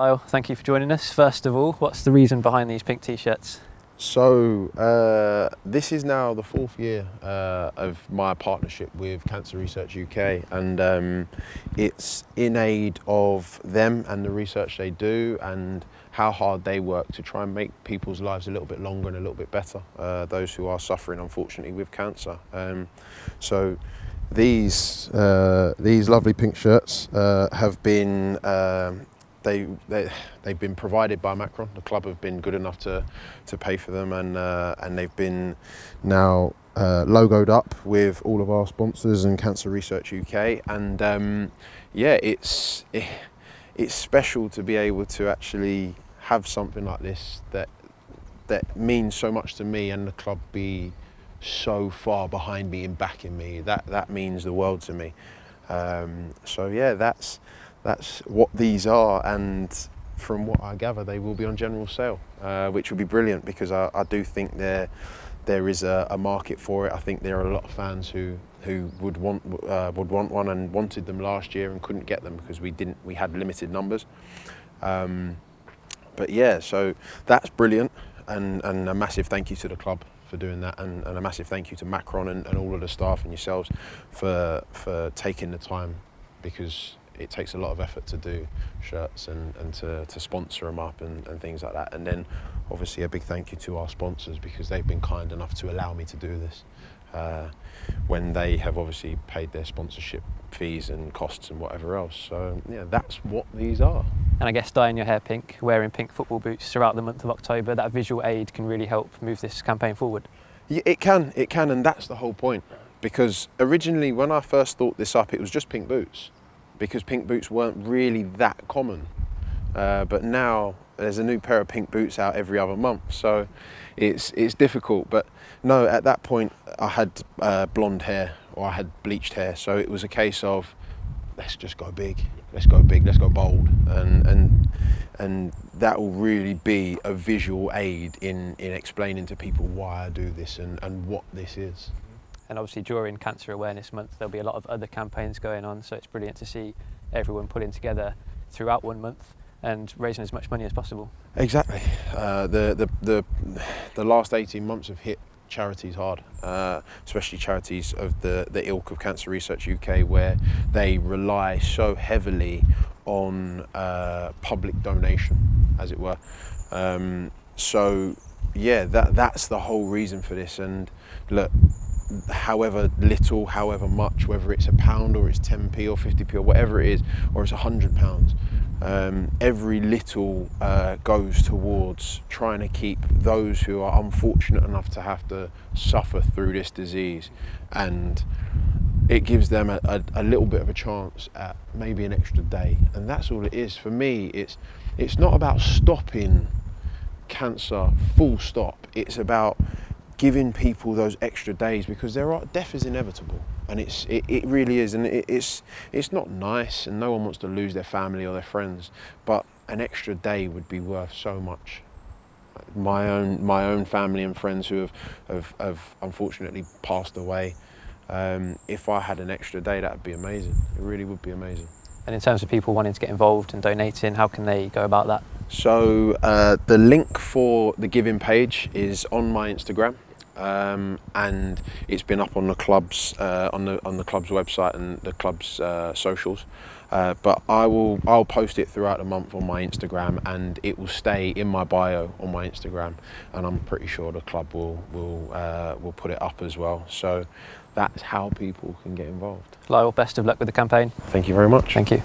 Lyle, thank you for joining us. First of all, what's the reason behind these pink t-shirts? So uh, this is now the fourth year uh, of my partnership with Cancer Research UK, and um, it's in aid of them and the research they do, and how hard they work to try and make people's lives a little bit longer and a little bit better. Uh, those who are suffering, unfortunately, with cancer. Um, so these uh, these lovely pink shirts uh, have been um, they, they, they've been provided by Macron. The club have been good enough to, to pay for them and, uh, and they've been now uh, logoed up with all of our sponsors and Cancer Research UK. And um, yeah, it's, it, it's special to be able to actually have something like this that, that means so much to me and the club be so far behind me and backing me. That, that means the world to me. Um, so yeah, that's, that's what these are and from what I gather they will be on general sale uh, which would be brilliant because I, I do think there there is a, a, market for it. I think there are a lot of fans who who would want uh, would want one and wanted them last year and couldn't get them because we didn't we had limited numbers. Um, but yeah so that's brilliant and, and a massive thank you to the club for doing that and, and a massive thank you to Macron and, and all of the staff and yourselves for for taking the time because it takes a lot of effort to do shirts and, and to, to sponsor them up and, and things like that. And then obviously a big thank you to our sponsors because they've been kind enough to allow me to do this uh, when they have obviously paid their sponsorship fees and costs and whatever else. So yeah, that's what these are. And I guess dyeing your hair pink, wearing pink football boots throughout the month of October, that visual aid can really help move this campaign forward. Yeah, it can, it can, and that's the whole point. Because originally, when I first thought this up, it was just pink boots because pink boots weren't really that common. Uh, but now there's a new pair of pink boots out every other month, so it's it's difficult. But no, at that point I had uh, blonde hair or I had bleached hair, so it was a case of let's just go big, let's go big, let's go bold, and and and that will really be a visual aid in in explaining to people why I do this and and what this is. And obviously during Cancer Awareness Month, there'll be a lot of other campaigns going on. So it's brilliant to see everyone pulling together throughout one month and raising as much money as possible. Exactly. Uh, the, the, the, the last 18 months have hit charities hard, uh, especially charities of the, the ilk of Cancer Research UK, where they rely so heavily on uh, public donation, as it were. Um, so, yeah, that, that's the whole reason for this. And look, however little, however much, whether it's a pound or it's 10p or 50p or whatever it is, or it's a hundred pounds. Um, every little uh, goes towards trying to keep those who are unfortunate enough to have to suffer through this disease. And it gives them a, a, a, little bit of a chance at maybe an extra day. And that's all it is. For me it's it's not about stopping cancer full stop. It's about giving people those extra days because there are death is inevitable. And it's it, it really is. And it, it's it's not nice and no one wants to lose their family or their friends but an extra day would be worth so much. My own my own family and friends who have have, have unfortunately passed away um, if I had an extra day that would be amazing. It really would be amazing. And in terms of people wanting to get involved and donating how can they go about that? So uh, the link for the giving page is on my Instagram um, and it's been up on the club's uh, on the on the club's website and the club's uh, socials. Uh, but I will I'll post it throughout the month on my Instagram, and it will stay in my bio on my Instagram, and I'm pretty sure the club will will uh, will put it up as well. So that's how people can get involved. Lyle, best of luck with the campaign. Thank you very much. Thank you.